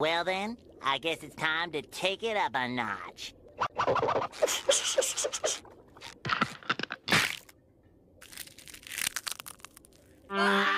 Well then, I guess it's time to take it up a notch. Ah!